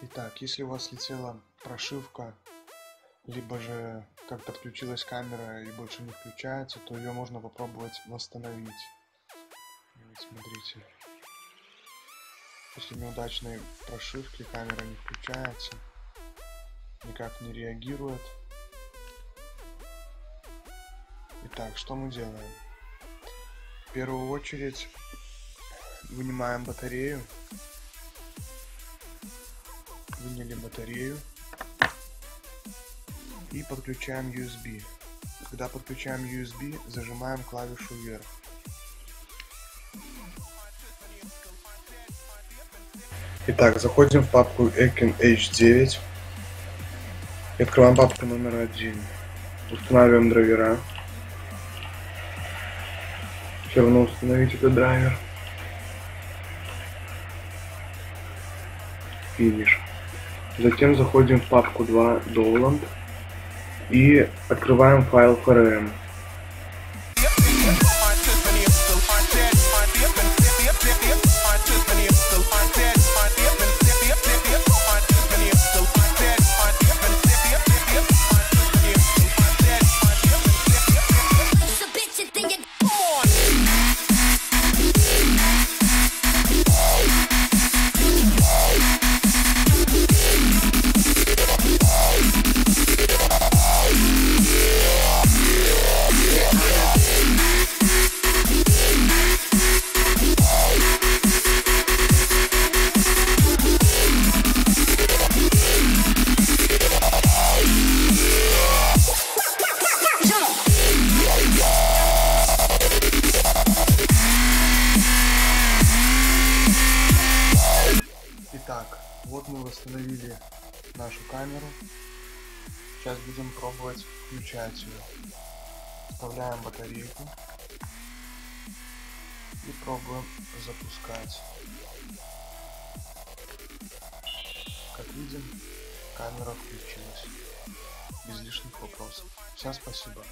Итак, если у вас слетела прошивка, либо же как подключилась камера и больше не включается, то ее можно попробовать восстановить. Вот, смотрите. После неудачной прошивки камера не включается, никак не реагирует. Итак, что мы делаем? В первую очередь вынимаем батарею выняли батарею и подключаем USB. Когда подключаем USB, зажимаем клавишу вверх. Итак, заходим в папку Ekin H9 и открываем папку номер один. Устанавливаем драйвера. Все равно установить этот драйвер. Финиш. Затем заходим в папку 2 Dowland и открываем файл FRM. Итак, вот мы восстановили нашу камеру. Сейчас будем пробовать включать ее. Вставляем батарейку и пробуем запускать. Как видим, камера включилась. Без лишних вопросов. Всем спасибо.